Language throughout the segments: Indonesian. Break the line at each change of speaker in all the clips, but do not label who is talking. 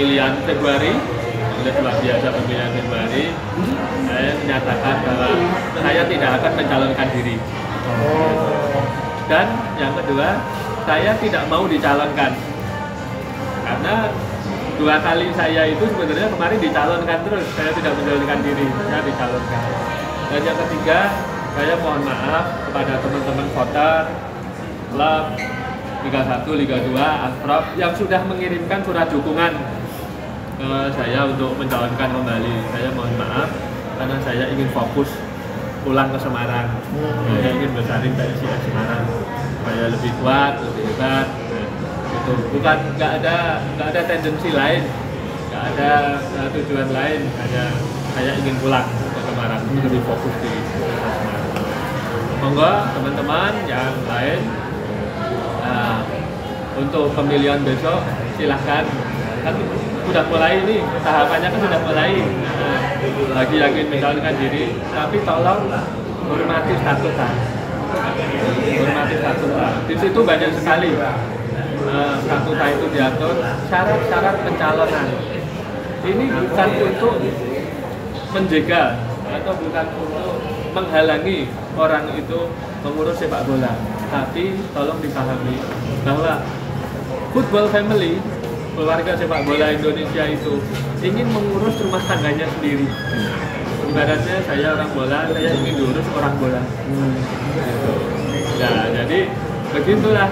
pemilihan Februari. Oleh luar biasa pemilihan Februari saya menyatakan bahwa saya tidak akan mencalonkan diri. Dan yang kedua saya tidak mau dicalonkan. Karena dua kali saya itu sebenarnya kemarin dicalonkan terus saya tidak mencalonkan diri saya dicalonkan. Dan yang ketiga saya mohon maaf kepada teman-teman voter klub Liga 1, Liga 2, Asprof yang sudah mengirimkan surat dukungan saya untuk mencalonkan kembali. Saya mohon maaf karena saya ingin fokus pulang ke Semarang. Saya ingin besarin PSIS Semarang supaya lebih kuat, lebih hebat. Nah, itu. Bukan nggak ada nggak ada tendensi lain nggak ada uh, tujuan lain. Hanya saya ingin pulang ke Semarang untuk lebih fokus di Semarang. Monggo teman-teman yang lain uh, untuk pemilihan besok silahkan kan sudah mulai ini tahapannya kan sudah mulai. Nah, lagi yakin mencalonkan diri tapi tolong hormati statuta hormati statuta di situ banyak sekali uh, statuta itu diatur. Syarat-syarat pencalonan. Ini bukan untuk menjegal atau bukan untuk menghalangi orang itu mengurus sepak bola tapi tolong dipahami bahwa football family keluarga sepak bola Indonesia itu ingin mengurus rumah tangganya sendiri. Ibaratnya saya orang bola saya ingin diurus orang bola. Nah jadi begitulah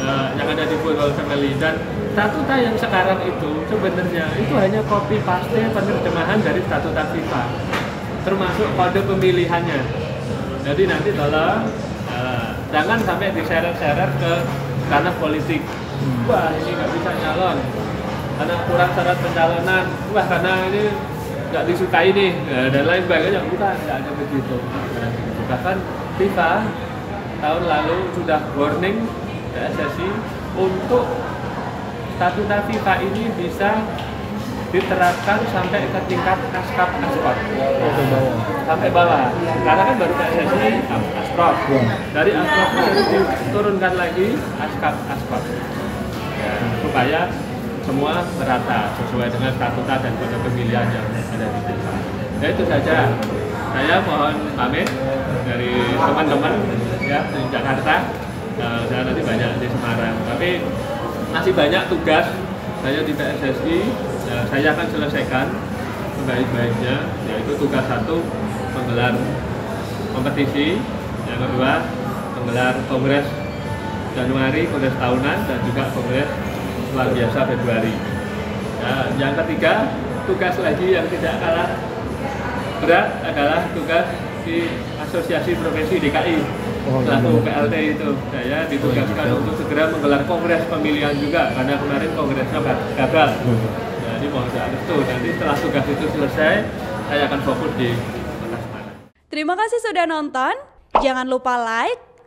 uh, yang ada di football family. Dan statuta yang sekarang itu sebenarnya itu hanya copy paste penerjemahan dari statuta FIFA termasuk kode pemilihannya. Jadi nanti tolong uh, jangan sampai diseret-seret ke ranah politik wah ini nggak bisa nyalon. Karena kurang syarat pencalonan. Wah karena ini nggak disukai nih. Nah, dan lain sebagainya. Bukan nggak ada begitu. Bahkan FIFA tahun lalu sudah warning PSSI untuk statuta FIFA ini bisa diterapkan sampai ke tingkat askap askot. Sampai bawah. Karena kan baru PSSI asprop dari asprop itu diturunkan lagi askap askot ya, supaya semua merata sesuai dengan statuta dan kode pemilihan yang ada di FIFA. Ya itu saja. Saya mohon pamit dari teman-teman ya di Jakarta. Nah, saya nanti banyak di Semarang. Tapi masih banyak tugas saya di PSSI. Ya, saya akan selesaikan sebaik-baiknya. Yaitu tugas satu menggelar kompetisi, yang kedua menggelar kongres Januari, kongres tahunan dan juga kongres luar biasa Februari. Nah, yang ketiga, tugas lagi yang tidak kalah berat adalah tugas di Asosiasi Profesi DKI selaku PLT itu. Saya ditugaskan untuk segera menggelar kongres pemilihan juga karena kemarin kongresnya gagal. Jadi mohon restu. Nanti setelah tugas itu selesai, saya akan fokus di Kota Semarang.
Terima kasih sudah nonton. Jangan lupa like,